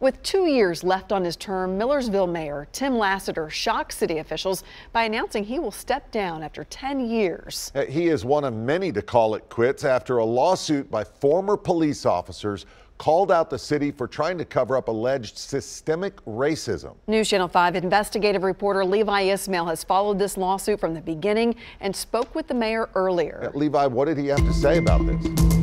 With two years left on his term, Millersville Mayor Tim Lassiter shocked city officials by announcing he will step down after 10 years. Uh, he is one of many to call it quits after a lawsuit by former police officers called out the city for trying to cover up alleged systemic racism. News Channel 5 investigative reporter Levi Ismail has followed this lawsuit from the beginning and spoke with the mayor earlier. Uh, Levi, what did he have to say about this?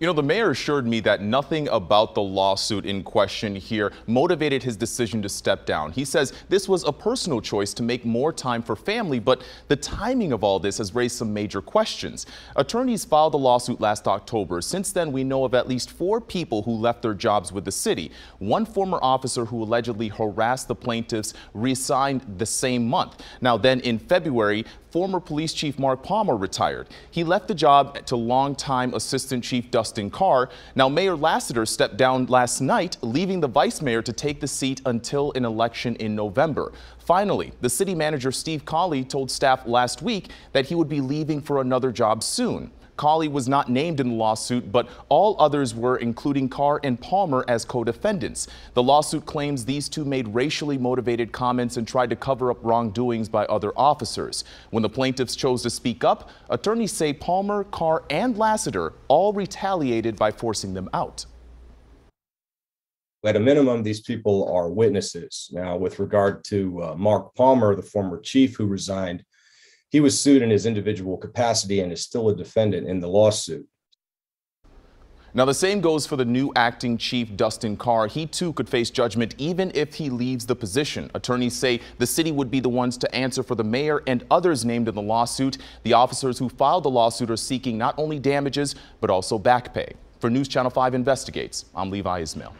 You know, the mayor assured me that nothing about the lawsuit in question here motivated his decision to step down. He says this was a personal choice to make more time for family, but the timing of all this has raised some major questions. Attorneys filed the lawsuit last October. Since then, we know of at least four people who left their jobs with the city. One former officer who allegedly harassed the plaintiffs resigned the same month. Now, then in February, former police chief Mark Palmer retired. He left the job to longtime assistant chief Dustin Carr. Now, Mayor Lassiter stepped down last night, leaving the vice mayor to take the seat until an election in November. Finally, the city manager Steve Collie told staff last week that he would be leaving for another job soon. Collie was not named in the lawsuit, but all others were, including Carr and Palmer, as co-defendants. The lawsuit claims these two made racially motivated comments and tried to cover up wrongdoings by other officers. When the plaintiffs chose to speak up, attorneys say Palmer, Carr, and Lassiter all retaliated by forcing them out. At a minimum, these people are witnesses. Now, with regard to uh, Mark Palmer, the former chief who resigned, he was sued in his individual capacity and is still a defendant in the lawsuit. Now, the same goes for the new acting chief, Dustin Carr. He too could face judgment even if he leaves the position. Attorneys say the city would be the ones to answer for the mayor and others named in the lawsuit. The officers who filed the lawsuit are seeking not only damages, but also back pay. For News Channel 5 Investigates, I'm Levi Ismail.